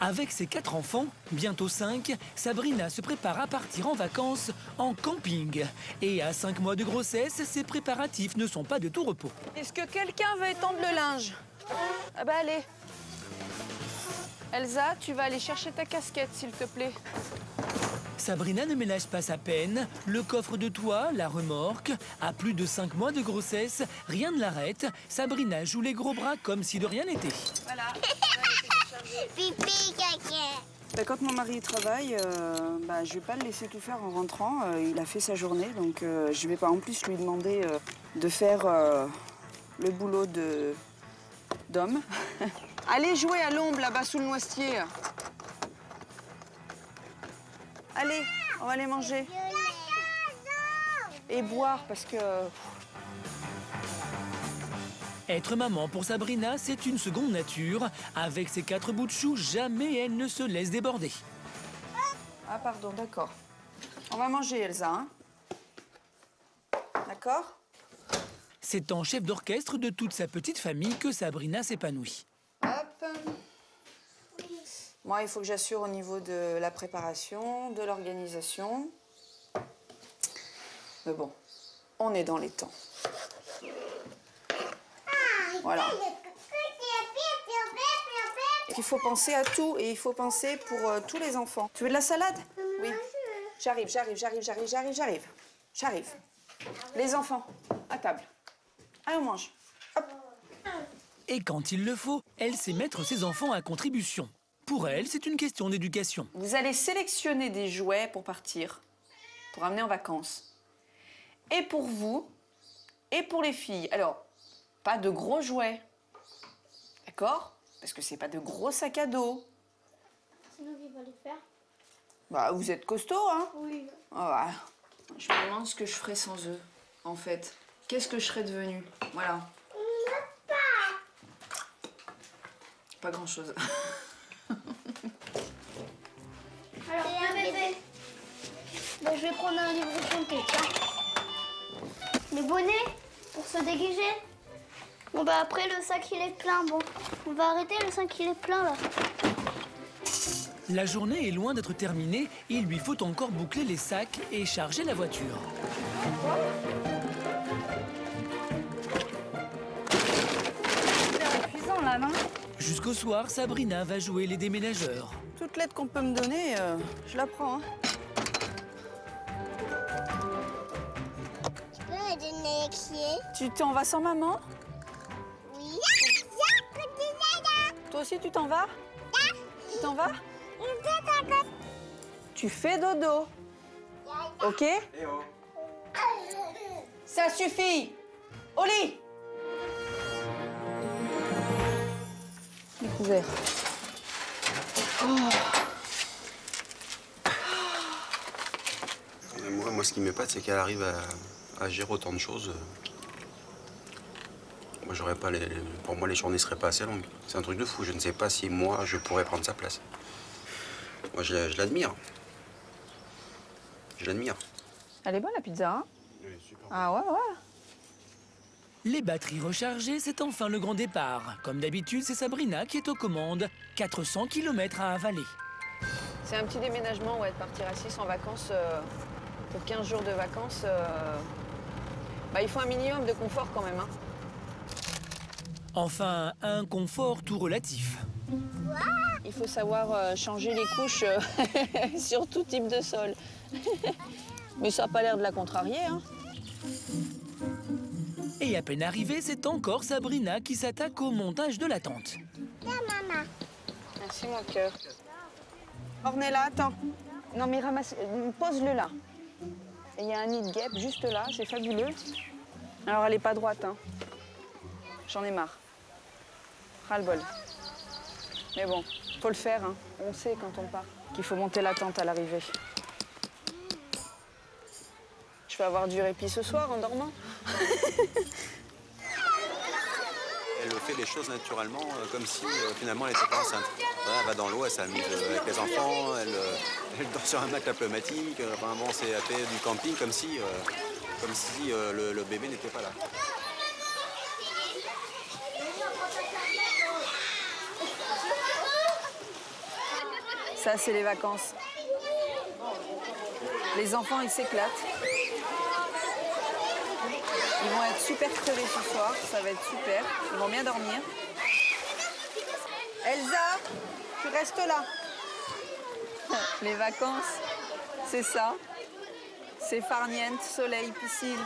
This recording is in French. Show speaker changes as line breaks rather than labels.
Avec ses quatre enfants, bientôt cinq, Sabrina se prépare à partir en vacances en camping. Et à cinq mois de grossesse, ses préparatifs ne sont pas de tout repos.
Est-ce que quelqu'un veut étendre le linge? Ah bah allez. Elsa, tu vas aller chercher ta casquette, s'il te plaît.
Sabrina ne ménage pas sa peine. Le coffre de toit, la remorque. À plus de 5 mois de grossesse, rien ne l'arrête. Sabrina joue les gros bras comme si de rien n'était.
Voilà.
Pipi, caca.
Bah, quand mon mari travaille, euh, bah, je vais pas le laisser tout faire en rentrant. Euh, il a fait sa journée, donc euh, je vais pas en plus lui demander euh, de faire euh, le boulot de d'homme. Allez jouer à l'ombre là-bas sous le noisetier. Allez, on va aller manger et boire parce que
Être maman pour Sabrina, c'est une seconde nature. Avec ses quatre bouts de chou, jamais elle ne se laisse déborder.
ah pardon, d'accord. On va manger Elsa, hein D'accord?
C'est en chef d'orchestre de toute sa petite famille que Sabrina s'épanouit.
Hop. Moi, il faut que j'assure au niveau de la préparation, de l'organisation. Mais bon, on est dans les temps. Voilà. Il faut penser à tout et il faut penser pour euh, tous les enfants. Tu veux de la salade? Oui. J'arrive, j'arrive, j'arrive, j'arrive, j'arrive, j'arrive. J'arrive. Les enfants, à table. Allez, on mange.
Et quand il le faut, elle sait mettre ses enfants à contribution. Pour elle, c'est une question d'éducation.
Vous allez sélectionner des jouets pour partir, pour amener en vacances. Et pour vous, et pour les filles. Alors, pas de gros jouets. D'accord? Parce que c'est pas de gros sacs à dos.
Sinon, qui va le faire?
Bah, vous êtes costaud, hein?
Oui.
Ah ouais. Je me demande ce que je ferais sans eux, en fait. Qu'est-ce que je serais devenue? Voilà. Pas grand-chose.
bébé. Ben, je vais prendre un livre de santé, tiens. Les bonnets pour se déguiser. Bon, bah après, le sac, il est plein. Bon, on va arrêter, le sac, il est plein, là.
La journée est loin d'être terminée, il lui faut encore boucler les sacs et charger la voiture.
C'est épuisant, là, non?
Jusqu'au soir, Sabrina va jouer les déménageurs.
Toute l'aide qu'on peut me donner, euh, je la prends, hein.
Tu peux me donner les clés?
Tu t'en vas sans maman?
Oui.
Toi aussi, tu t'en vas? Tu t'en vas? Tu fais dodo. Ok? Ça suffit. Au lit
Mais Moi, moi, ce qui m'épate, c'est qu'elle arrive à, à gérer autant de choses. Moi, j'aurais pas les... Pour moi, les journées seraient pas assez longues. C'est un truc de fou. Je ne sais pas si moi, je pourrais prendre sa place. Moi, je, la- je l'admire. Je l'admire.
Elle est bonne la pizza, hein? Ah ouais, ouais.
Les batteries rechargées, c'est enfin le grand départ. Comme d'habitude, c'est Sabrina qui est aux commandes. 400 km à avaler.
C'est un petit déménagement, ouais, de partir à 6 en vacances euh, pour 15 jours de vacances. euh, Bah, il faut un minimum de confort quand même. Hein.
Enfin, un confort tout relatif.
Il faut savoir euh, changer les couches sur tout type de sol. Mais ça n'a pas l'air de la contrarier. Hein.
Et à peine arrivée, c'est encore Sabrina qui s'attaque au montage de la tente.
Merci mon cœur. Ornella, attends. Non mais ramasse, pose-le là. Et Il y a un nid de guêpe juste là, c'est fabuleux. Alors elle est pas droite, hein. J'en ai marre. Ras-le-bol. Mais bon, faut le faire, hein. On sait quand on part qu'il faut monter la tente à l'arrivée. Je vais avoir du répit ce soir en dormant.
Elle fait les choses naturellement, euh, comme si euh, finalement elle n'était pas enceinte. Voilà, elle va dans l'eau, elle s'amuse euh, avec les enfants, elle, euh, elle dort sur un matelas pneumatique. Enfin bon, c'est fait du camping comme si, comme si le, le bébé n'était pas là.
Ça, c'est les vacances. Les enfants, ils s'éclatent. Ils vont être super crevés ce soir, ça va être super. Ils vont bien dormir. Elsa, tu restes là. Les vacances, c'est ça. C'est farniente, soleil, piscine.